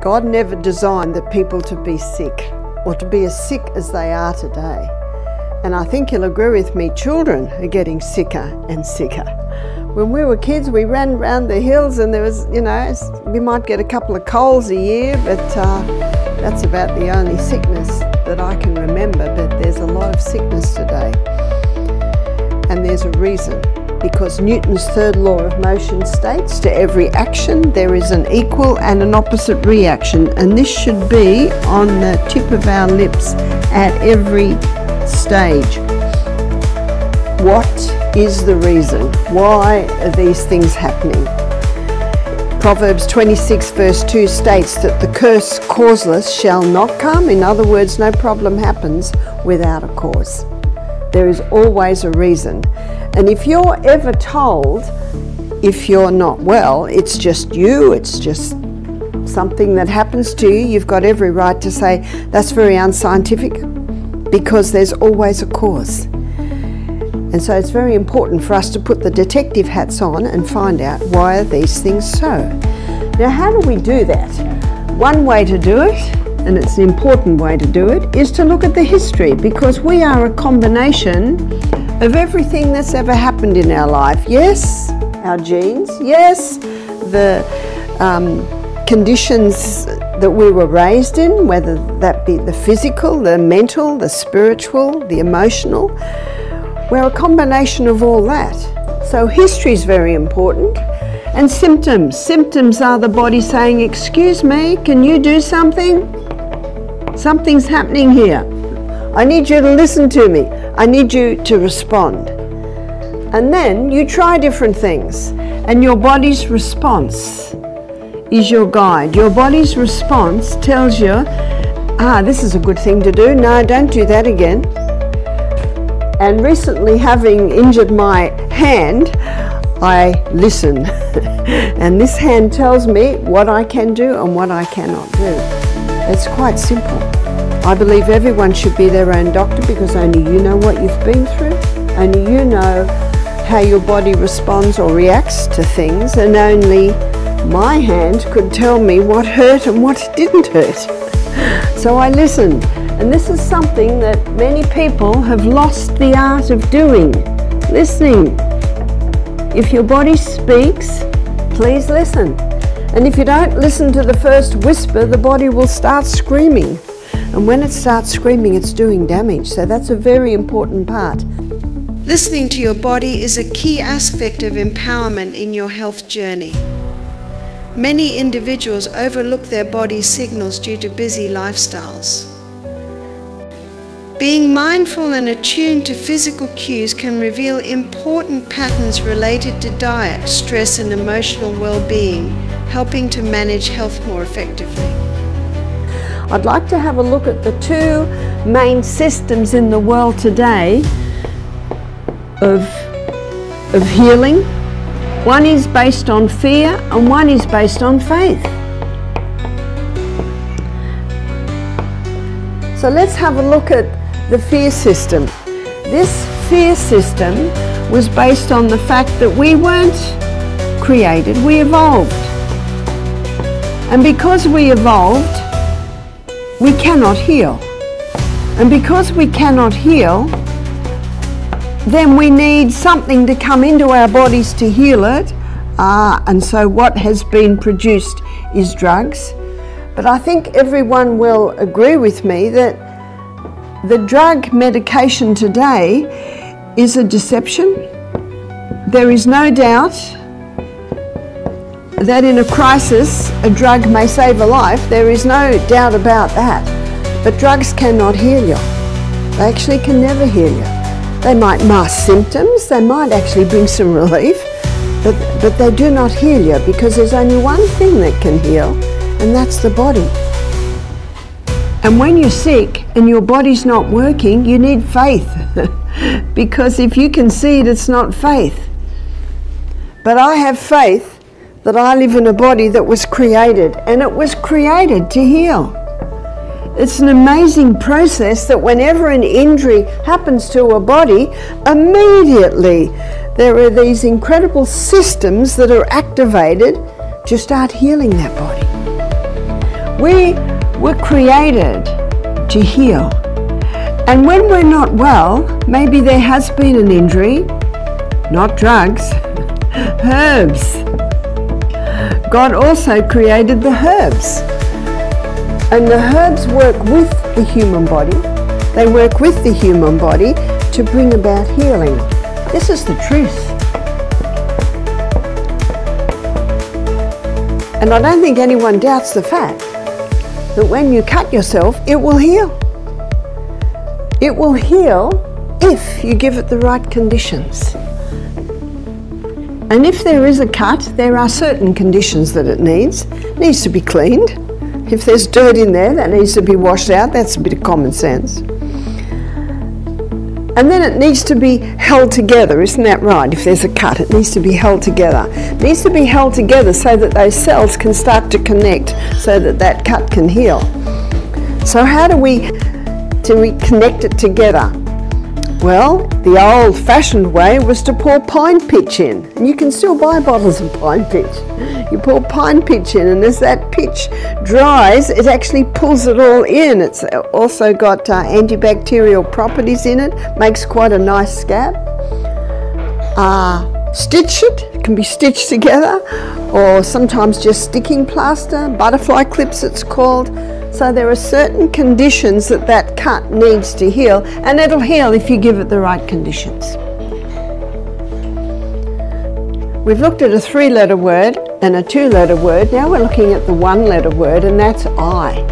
God never designed the people to be sick or to be as sick as they are today. And I think you'll agree with me, children are getting sicker and sicker. When we were kids, we ran around the hills and there was, you know, we might get a couple of colds a year, but uh, that's about the only sickness that I can remember. But there's a lot of sickness today. And there's a reason because Newton's third law of motion states to every action there is an equal and an opposite reaction, and this should be on the tip of our lips at every stage. What is the reason? Why are these things happening? Proverbs 26, verse 2 states that the curse causeless shall not come. In other words, no problem happens without a cause. There is always a reason. And if you're ever told, if you're not well, it's just you, it's just something that happens to you, you've got every right to say, that's very unscientific, because there's always a cause. And so it's very important for us to put the detective hats on and find out why are these things so. Now, how do we do that? One way to do it, and it's an important way to do it, is to look at the history because we are a combination of everything that's ever happened in our life. Yes, our genes. Yes, the um, conditions that we were raised in, whether that be the physical, the mental, the spiritual, the emotional. We're a combination of all that. So history is very important. And symptoms. Symptoms are the body saying, Excuse me, can you do something? Something's happening here. I need you to listen to me. I need you to respond. And then you try different things, and your body's response is your guide. Your body's response tells you, ah, this is a good thing to do. No, don't do that again. And recently, having injured my hand, I listen. and this hand tells me what I can do and what I cannot do. It's quite simple. I believe everyone should be their own doctor because only you know what you've been through, only you know how your body responds or reacts to things, and only my hand could tell me what hurt and what didn't hurt. So I listened, and this is something that many people have lost the art of doing listening. If your body speaks, please listen. And if you don't listen to the first whisper, the body will start screaming. And when it starts screaming, it's doing damage. So that's a very important part. Listening to your body is a key aspect of empowerment in your health journey. Many individuals overlook their body's signals due to busy lifestyles. Being mindful and attuned to physical cues can reveal important patterns related to diet, stress, and emotional well being, helping to manage health more effectively. I'd like to have a look at the two main systems in the world today of, of healing. One is based on fear and one is based on faith. So let's have a look at the fear system. This fear system was based on the fact that we weren't created, we evolved. And because we evolved, we cannot heal. And because we cannot heal, then we need something to come into our bodies to heal it. Ah, and so what has been produced is drugs. But I think everyone will agree with me that the drug medication today is a deception. There is no doubt that in a crisis a drug may save a life. There is no doubt about that. But drugs cannot heal you. They actually can never heal you. They might mask symptoms, they might actually bring some relief, but, but they do not heal you because there's only one thing that can heal, and that's the body. And when you're sick and your body's not working, you need faith. because if you can see it, it's not faith. But I have faith that I live in a body that was created, and it was created to heal. It's an amazing process that whenever an injury happens to a body, immediately there are these incredible systems that are activated to start healing that body. We were created to heal. And when we're not well, maybe there has been an injury, not drugs, herbs. God also created the herbs. And the herbs work with the human body. They work with the human body to bring about healing. This is the truth. And I don't think anyone doubts the fact that when you cut yourself, it will heal. It will heal if you give it the right conditions. And if there is a cut, there are certain conditions that it needs. It needs to be cleaned. If there's dirt in there, that needs to be washed out. That's a bit of common sense. And then it needs to be held together, isn't that right? If there's a cut, it needs to be held together. It needs to be held together so that those cells can start to connect so that that cut can heal. So how do we do we connect it together? Well, the old fashioned way was to pour pine pitch in. And you can still buy bottles of pine pitch. You pour pine pitch in, and as that pitch dries, it actually pulls it all in. It's also got uh, antibacterial properties in it, makes quite a nice scab. Uh, stitch it, it can be stitched together, or sometimes just sticking plaster, butterfly clips it's called. So there are certain conditions that that cut needs to heal, and it'll heal if you give it the right conditions. We've looked at a three letter word and a two letter word. Now we're looking at the one letter word, and that's I.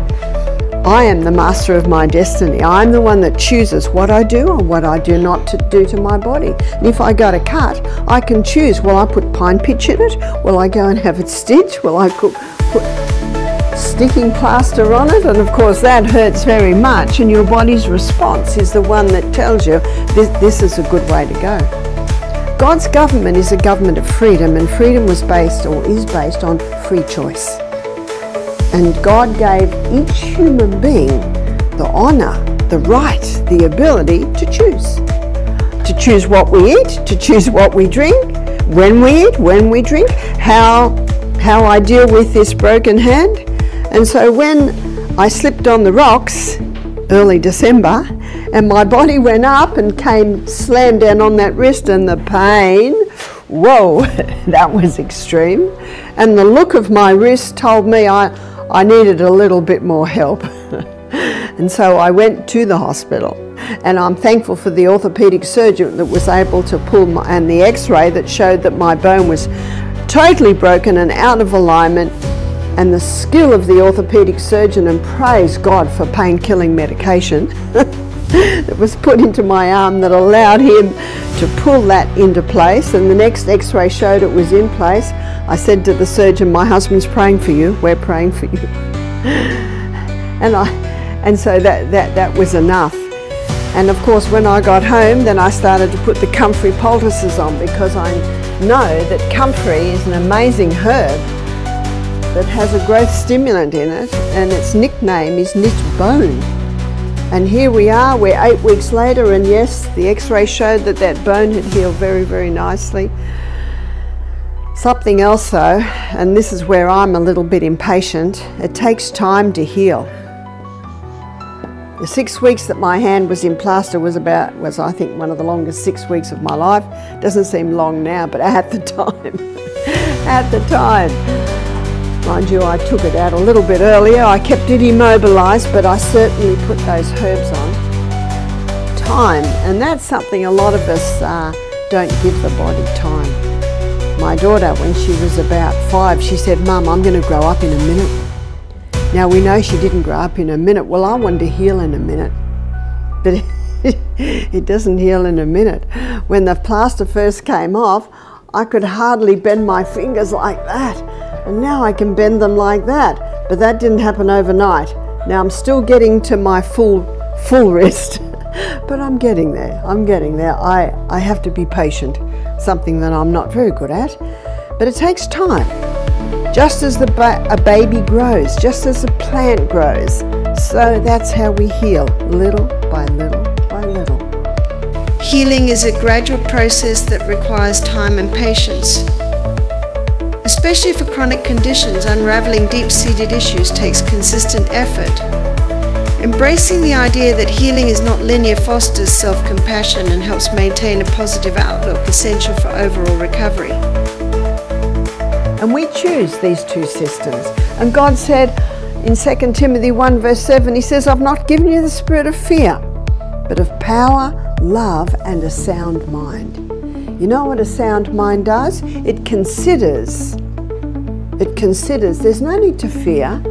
I am the master of my destiny. I'm the one that chooses what I do and what I do not to do to my body. And if I got a cut, I can choose will I put pine pitch in it? Will I go and have it stitched? Will I cook, put sticking plaster on it? And of course, that hurts very much, and your body's response is the one that tells you this, this is a good way to go. God's government is a government of freedom, and freedom was based or is based on free choice. And God gave each human being the honor, the right, the ability to choose. To choose what we eat, to choose what we drink, when we eat, when we drink, how, how I deal with this broken hand. And so when I slipped on the rocks early December, and my body went up and came slammed down on that wrist and the pain whoa that was extreme. And the look of my wrist told me I, I needed a little bit more help. And so I went to the hospital. And I'm thankful for the orthopedic surgeon that was able to pull my, and the x-ray that showed that my bone was totally broken and out of alignment and the skill of the orthopedic surgeon and praise God for pain killing medication that was put into my arm that allowed him to pull that into place. And the next x ray showed it was in place. I said to the surgeon, My husband's praying for you, we're praying for you. and, I, and so that, that, that was enough. And of course, when I got home, then I started to put the comfrey poultices on because I know that comfrey is an amazing herb that has a growth stimulant in it, and its nickname is knit bone. And here we are, we're eight weeks later, and yes, the x ray showed that that bone had healed very, very nicely. Something else, though, and this is where I'm a little bit impatient, it takes time to heal. The six weeks that my hand was in plaster was about, was I think one of the longest six weeks of my life. Doesn't seem long now, but at the time, at the time, Mind you, I took it out a little bit earlier. I kept it immobilised, but I certainly put those herbs on. Time, and that's something a lot of us uh, don't give the body time. My daughter, when she was about five, she said, Mum, I'm going to grow up in a minute. Now we know she didn't grow up in a minute. Well, I wanted to heal in a minute. But it doesn't heal in a minute. When the plaster first came off, I could hardly bend my fingers like that. And now I can bend them like that. But that didn't happen overnight. Now I'm still getting to my full, full wrist. but I'm getting there. I'm getting there. I, I have to be patient, something that I'm not very good at. But it takes time. Just as the ba- a baby grows, just as a plant grows. So that's how we heal, little by little by little. Healing is a gradual process that requires time and patience Especially for chronic conditions, unraveling deep seated issues takes consistent effort. Embracing the idea that healing is not linear fosters self compassion and helps maintain a positive outlook essential for overall recovery. And we choose these two systems. And God said in 2 Timothy 1, verse 7, He says, I've not given you the spirit of fear, but of power, love, and a sound mind. You know what a sound mind does? It considers. It considers. There's no need to fear.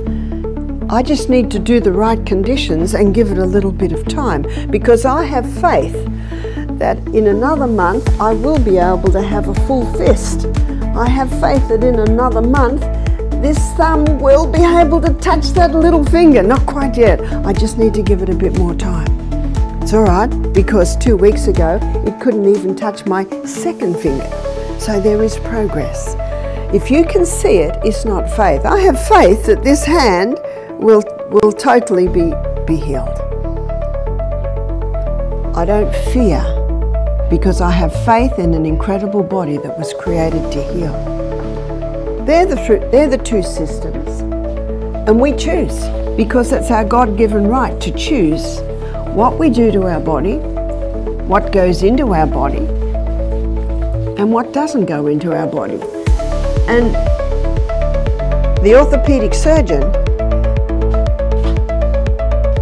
I just need to do the right conditions and give it a little bit of time because I have faith that in another month I will be able to have a full fist. I have faith that in another month this thumb will be able to touch that little finger. Not quite yet. I just need to give it a bit more time. It's all right because two weeks ago it couldn't even touch my second finger. So there is progress. If you can see it, it's not faith. I have faith that this hand will, will totally be, be healed. I don't fear because I have faith in an incredible body that was created to heal. They're the, fruit, they're the two systems. And we choose because it's our God given right to choose what we do to our body, what goes into our body, and what doesn't go into our body. And the orthopedic surgeon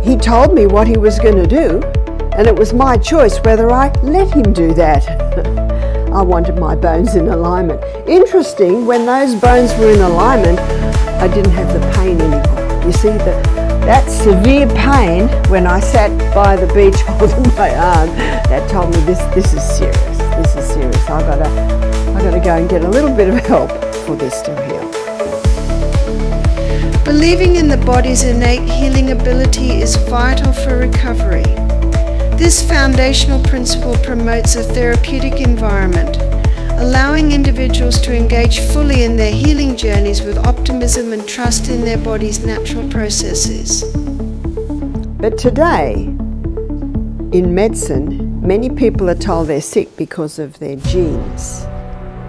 he told me what he was going to do, and it was my choice whether I let him do that. I wanted my bones in alignment. Interesting, when those bones were in alignment, I didn't have the pain anymore. You see, the, that severe pain when I sat by the beach holding my arm, that told me this, this is serious. This is serious. I've got to, I've got to go and get a little bit of help for this to heal. Believing in the body's innate healing ability is vital for recovery. This foundational principle promotes a therapeutic environment, allowing individuals to engage fully in their healing journeys with optimism and trust in their body's natural processes. But today, in medicine, many people are told they're sick because of their genes.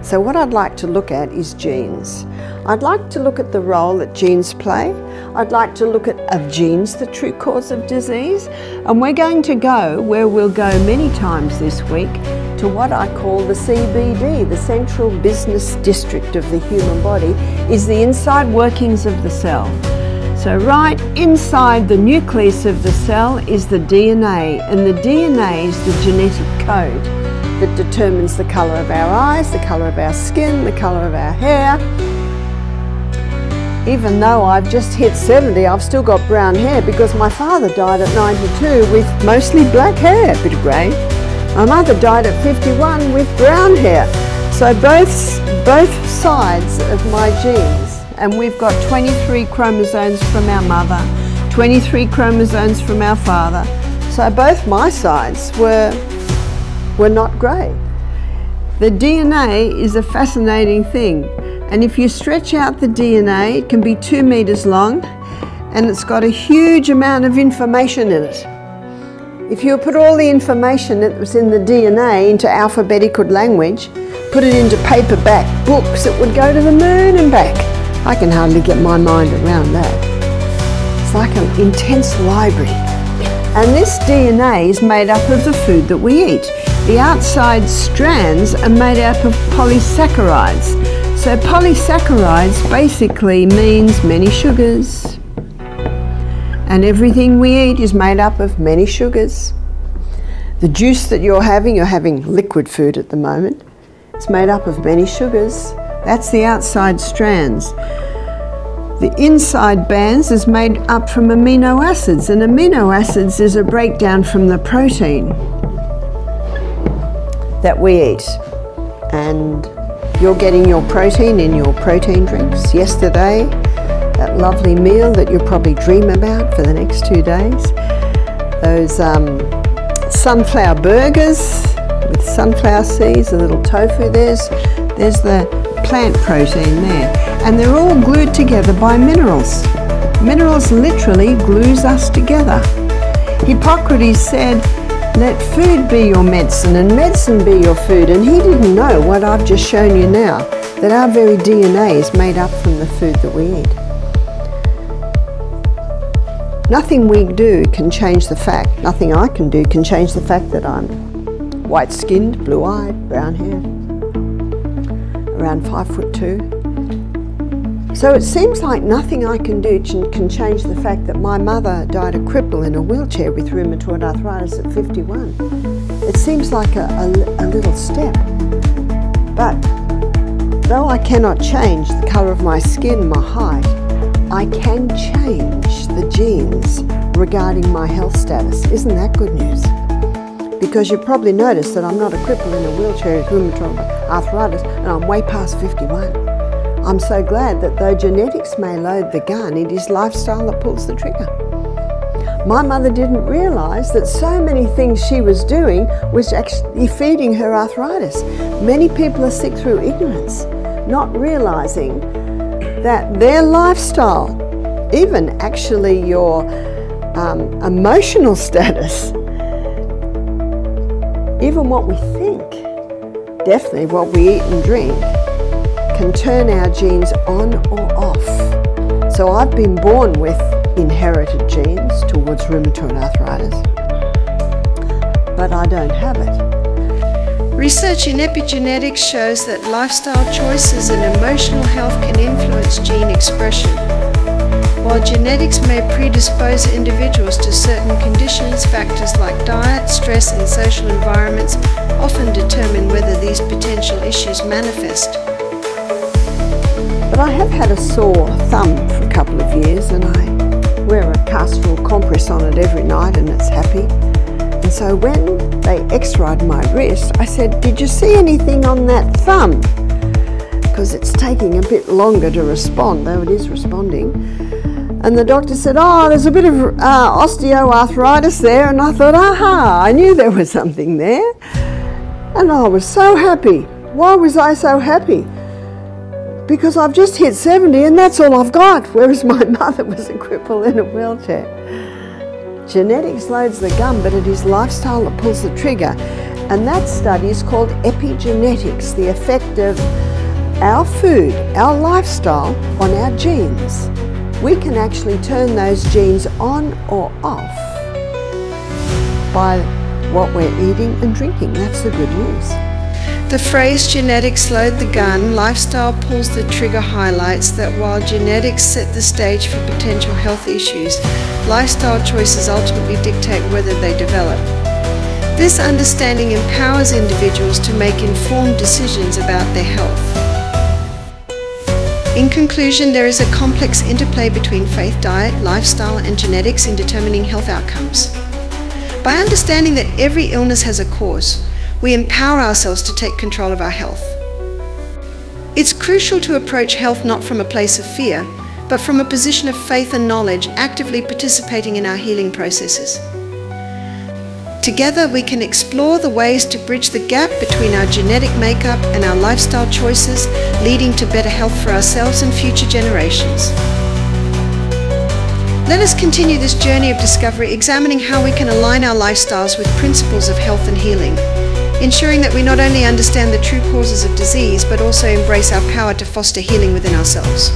So, what I'd like to look at is genes. I'd like to look at the role that genes play. I'd like to look at are genes the true cause of disease? And we're going to go where we'll go many times this week to what I call the CBD, the Central Business District of the human body, is the inside workings of the cell. So, right inside the nucleus of the cell is the DNA, and the DNA is the genetic code that determines the colour of our eyes, the colour of our skin, the colour of our hair. Even though I've just hit 70, I've still got brown hair because my father died at 92 with mostly black hair, a bit of grey. My mother died at 51 with brown hair. So both, both sides of my genes, and we've got 23 chromosomes from our mother, 23 chromosomes from our father. So both my sides were were not grey. The DNA is a fascinating thing, and if you stretch out the DNA, it can be two metres long and it's got a huge amount of information in it. If you put all the information that was in the DNA into alphabetical language, put it into paperback books, it would go to the moon and back. I can hardly get my mind around that. It's like an intense library. And this DNA is made up of the food that we eat. The outside strands are made up of polysaccharides. So polysaccharides basically means many sugars. And everything we eat is made up of many sugars. The juice that you're having, you're having liquid food at the moment, it's made up of many sugars. That's the outside strands. The inside bands is made up from amino acids, and amino acids is a breakdown from the protein that we eat. And you're getting your protein in your protein drinks. Yesterday, that lovely meal that you'll probably dream about for the next two days. Those um, sunflower burgers with sunflower seeds, a little tofu. There's, there's the plant protein there. And they're all glued together by minerals. Minerals literally glues us together. Hippocrates said, let food be your medicine and medicine be your food. And he didn't know what I've just shown you now. that our very DNA is made up from the food that we eat. Nothing we do can change the fact, nothing I can do can change the fact that I'm white skinned, blue eyed, brown haired, around five foot two. So it seems like nothing I can do can change the fact that my mother died a cripple in a wheelchair with rheumatoid arthritis at 51. It seems like a, a, a little step. But though I cannot change the colour of my skin, my height, I can change the genes regarding my health status. Isn't that good news? Because you probably noticed that I'm not a cripple in a wheelchair with rheumatoid arthritis and I'm way past 51. I'm so glad that though genetics may load the gun, it is lifestyle that pulls the trigger. My mother didn't realise that so many things she was doing was actually feeding her arthritis. Many people are sick through ignorance, not realising that their lifestyle, even actually your um, emotional status, even what we think, definitely what we eat and drink, can turn our genes on or off. So I've been born with inherited genes towards rheumatoid arthritis, but I don't have it. Research in epigenetics shows that lifestyle choices and emotional health can influence gene expression. While genetics may predispose individuals to certain conditions, factors like diet, stress, and social environments often determine whether these potential issues manifest. But I have had a sore thumb for a couple of years and I wear a castor compress on it every night and it's happy. And so when they x-rayed my wrist, I said, did you see anything on that thumb? Because it's taking a bit longer to respond, though it is responding. And the doctor said, oh, there's a bit of uh, osteoarthritis there. And I thought, aha, I knew there was something there. And I was so happy. Why was I so happy? Because I've just hit 70 and that's all I've got, whereas my mother was a cripple in a wheelchair. Genetics loads the gun, but it is lifestyle that pulls the trigger. And that study is called epigenetics, the effect of our food, our lifestyle on our genes. We can actually turn those genes on or off by what we're eating and drinking. That's the good news. The phrase genetics load the gun, lifestyle pulls the trigger highlights that while genetics set the stage for potential health issues, lifestyle choices ultimately dictate whether they develop. This understanding empowers individuals to make informed decisions about their health. In conclusion, there is a complex interplay between faith, diet, lifestyle, and genetics in determining health outcomes. By understanding that every illness has a cause, we empower ourselves to take control of our health. It's crucial to approach health not from a place of fear, but from a position of faith and knowledge, actively participating in our healing processes. Together, we can explore the ways to bridge the gap between our genetic makeup and our lifestyle choices, leading to better health for ourselves and future generations. Let us continue this journey of discovery, examining how we can align our lifestyles with principles of health and healing ensuring that we not only understand the true causes of disease but also embrace our power to foster healing within ourselves.